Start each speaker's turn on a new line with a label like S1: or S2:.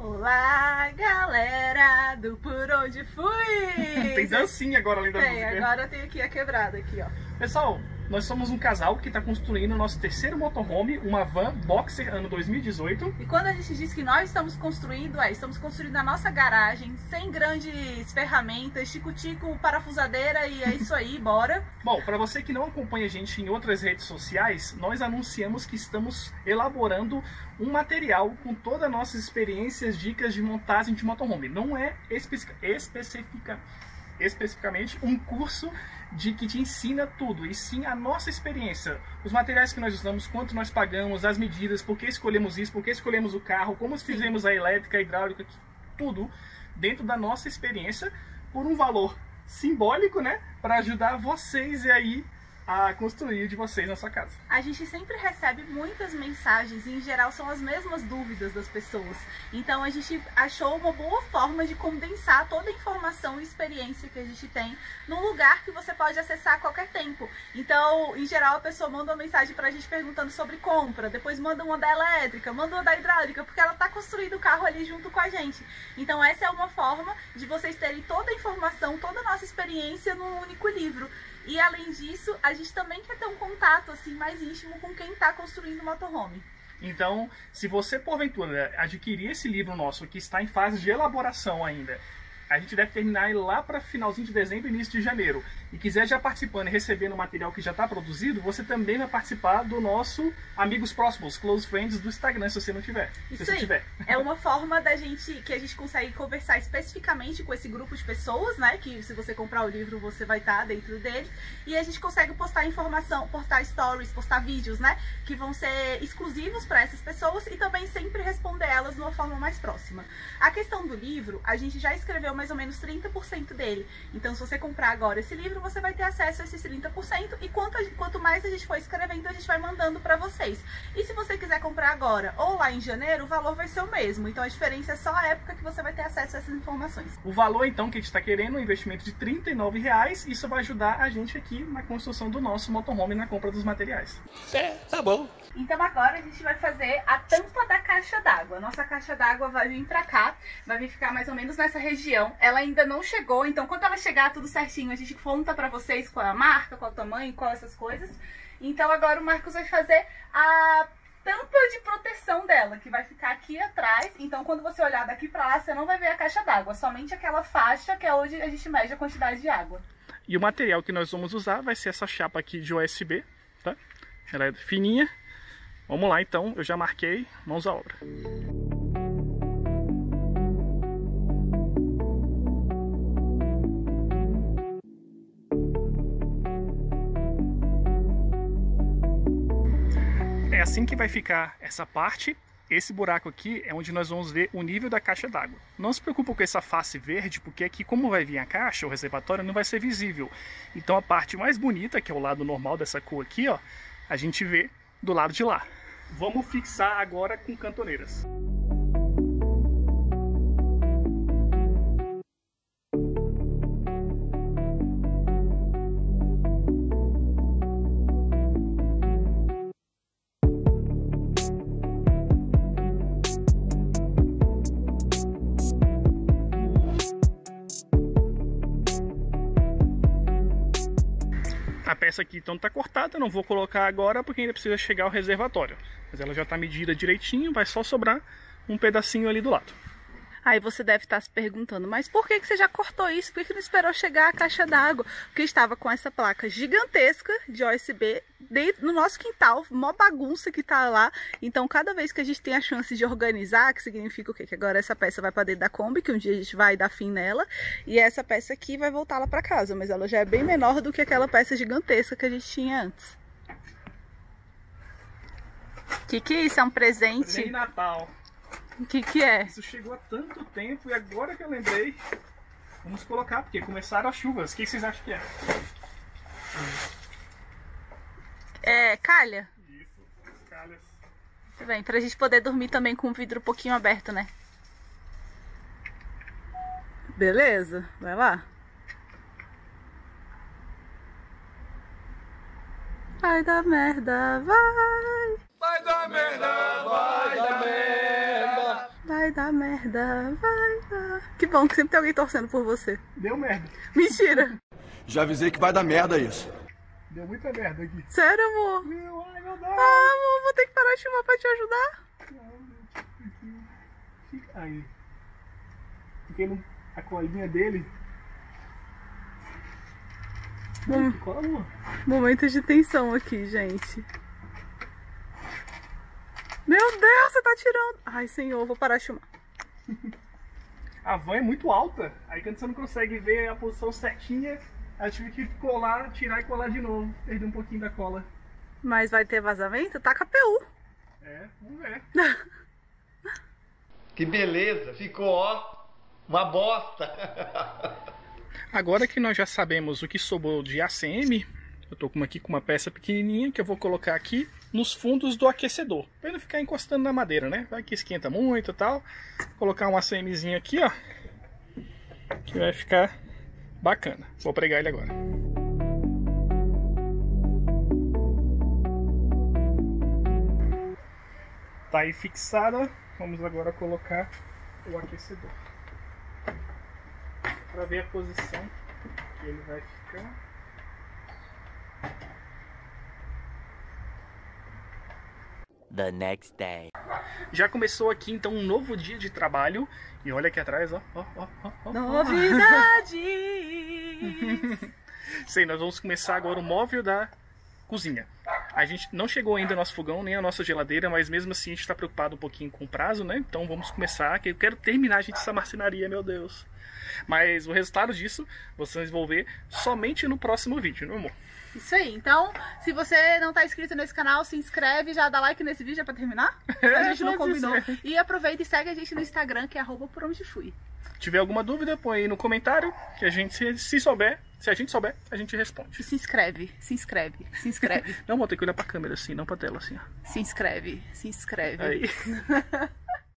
S1: Olá, galera do Por Onde Fui!
S2: Tem dancinha agora além da
S1: Tem,
S2: música.
S1: agora tem aqui a quebrada aqui, ó.
S2: Pessoal, nós somos um casal que está construindo o nosso terceiro motorhome, uma van Boxer ano 2018.
S1: E quando a gente diz que nós estamos construindo, é, estamos construindo a nossa garagem, sem grandes ferramentas, tico-tico, parafusadeira e é isso aí, bora.
S2: Bom, para você que não acompanha a gente em outras redes sociais, nós anunciamos que estamos elaborando um material com todas as nossas experiências, dicas de montagem de motorhome. Não é especifica, especifica, especificamente um curso de que te ensina tudo, e sim a nossa experiência, os materiais que nós usamos, quanto nós pagamos, as medidas, por que escolhemos isso, por que escolhemos o carro, como fizemos a elétrica, a hidráulica, tudo dentro da nossa experiência por um valor simbólico, né, para ajudar vocês aí a construir de vocês na sua casa.
S1: A gente sempre recebe muitas mensagens e em geral são as mesmas dúvidas das pessoas. Então a gente achou uma boa forma de condensar toda a informação e experiência que a gente tem num lugar que você pode acessar a qualquer tempo. Então, em geral, a pessoa manda uma mensagem pra gente perguntando sobre compra, depois manda uma da elétrica, manda uma da hidráulica, porque ela tá construindo o carro ali junto com a gente. Então essa é uma forma de vocês terem toda a informação, toda a nossa experiência num único livro. E além disso, a gente também quer ter um contato assim mais íntimo com quem está construindo o motorhome.
S2: Então, se você porventura adquirir esse livro nosso que está em fase de elaboração ainda, a gente deve terminar lá para finalzinho de dezembro, início de janeiro. E quiser já participando e recebendo o material que já está produzido, você também vai participar do nosso Amigos Próximos, Close Friends do Instagram, se você não tiver.
S1: Isso
S2: se
S1: aí.
S2: tiver.
S1: É uma forma da gente que a gente consegue conversar especificamente com esse grupo de pessoas, né? Que se você comprar o livro, você vai estar dentro dele. E a gente consegue postar informação, postar stories, postar vídeos, né? Que vão ser exclusivos para essas pessoas e também sempre responder elas de uma forma mais próxima. A questão do livro, a gente já escreveu mais ou menos 30% dele. Então, se você comprar agora esse livro, você vai ter acesso a esses 30%. E quanto, a- quanto mais a gente for escrevendo, a gente vai mandando para vocês. E se você quiser comprar agora ou lá em janeiro, o valor vai ser o mesmo. Então, a diferença é só a época que você vai ter acesso a essas informações.
S2: O valor, então, que a gente está querendo é um investimento de 39 reais. Isso vai ajudar a gente aqui na construção do nosso motorhome e na compra dos materiais.
S3: É, tá bom.
S1: Então agora a gente vai fazer a tampa da caixa d'água. Nossa caixa d'água vai vir pra cá, vai vir ficar mais ou menos nessa região. Ela ainda não chegou, então quando ela chegar tudo certinho, a gente conta pra vocês qual é a marca, qual é o tamanho, qual essas coisas. Então agora o Marcos vai fazer a tampa de proteção dela, que vai ficar aqui atrás. Então quando você olhar daqui pra lá, você não vai ver a caixa d'água, somente aquela faixa que é onde a gente mede a quantidade de água.
S2: E o material que nós vamos usar vai ser essa chapa aqui de USB, tá? Ela é fininha. Vamos lá então, eu já marquei, mãos à obra. É assim que vai ficar essa parte. Esse buraco aqui é onde nós vamos ver o nível da caixa d'água. Não se preocupe com essa face verde, porque aqui como vai vir a caixa, o reservatório não vai ser visível. Então a parte mais bonita, que é o lado normal dessa cor aqui, ó, a gente vê do lado de lá. Vamos fixar agora com cantoneiras. A peça aqui então tá cortada, não vou colocar agora porque ainda precisa chegar ao reservatório. Mas ela já tá medida direitinho, vai só sobrar um pedacinho ali do lado.
S1: Aí você deve estar se perguntando, mas por que, que você já cortou isso? Por que, que não esperou chegar a caixa d'água? Porque estava com essa placa gigantesca de OSB dentro, no nosso quintal, mó bagunça que tá lá. Então, cada vez que a gente tem a chance de organizar, que significa o quê? Que agora essa peça vai para dentro da Kombi, que um dia a gente vai dar fim nela, e essa peça aqui vai voltar lá para casa, mas ela já é bem menor do que aquela peça gigantesca que a gente tinha antes. O que, que é isso? É um presente?
S2: Nem Natal.
S1: O que, que é?
S2: Isso chegou há tanto tempo e agora que eu lembrei, vamos colocar, porque começaram as chuvas. O que vocês acham que é?
S1: É calha?
S2: Isso, as calhas.
S1: Muito bem, pra gente poder dormir também com o vidro um pouquinho aberto, né? Beleza, vai lá. Vai dar merda, vai.
S3: Vai dar merda, vai dar merda.
S1: Vai dar. Que bom que sempre tem alguém torcendo por você.
S2: Deu merda.
S1: Mentira.
S3: Já avisei que vai dar merda isso.
S2: Deu muita merda aqui.
S1: Sério, amor?
S2: Meu, ai meu Deus.
S1: Ah, amor, vou ter que parar de filmar pra te ajudar.
S2: Fica aí. Fiquei no, a colinha dele.
S1: Mom-
S2: Cola, amor.
S1: Momento de tensão aqui, gente. Meu Deus, você tá tirando. Ai, senhor, vou parar de filmar.
S2: A van é muito alta. Aí quando você não consegue ver a posição certinha, eu tive que colar, tirar e colar de novo. Perdi um pouquinho da cola.
S1: Mas vai ter vazamento? Tá com a PU.
S2: É, vamos ver.
S4: Que beleza, ficou ó, uma bosta.
S2: Agora que nós já sabemos o que sobrou de ACM, eu tô com aqui com uma peça pequenininha que eu vou colocar aqui nos fundos do aquecedor, para não ficar encostando na madeira, né? Vai que esquenta muito e tal. Vou colocar um ACMzinho aqui, ó, que vai ficar bacana. Vou pregar ele agora. Tá aí fixada. Vamos agora colocar o aquecedor para ver a posição que ele vai ficar.
S5: The next day.
S2: Já começou aqui então um novo dia de trabalho e olha aqui atrás, ó, ó, ó, ó, ó.
S1: Novidades!
S2: Sei, nós vamos começar agora o móvel da cozinha. A gente não chegou ainda ao nosso fogão, nem a nossa geladeira, mas mesmo assim a gente está preocupado um pouquinho com o prazo, né? Então vamos começar, que eu quero terminar, gente, essa marcenaria, meu Deus. Mas o resultado disso vocês vão ver somente no próximo vídeo, meu amor.
S1: Isso aí. Então, se você não tá inscrito nesse canal, se inscreve, já dá like nesse vídeo é pra terminar. A gente não combinou. E aproveita e segue a gente no Instagram, que é arroba por onde fui.
S2: Tiver alguma dúvida, põe aí no comentário, que a gente, se, se souber, se a gente souber, a gente responde.
S1: Se inscreve, se inscreve, se inscreve,
S2: Não, vou ter que olhar pra câmera assim, não pra tela assim, ó.
S1: se inscreve, se inscreve.
S2: Aí.